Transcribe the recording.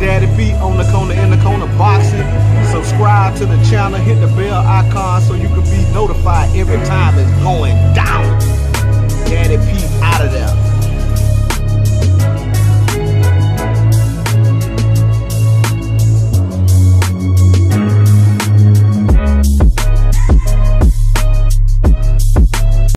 Daddy P on the corner, in the corner boxing. Subscribe to the channel, hit the bell icon so you can be notified every time it's going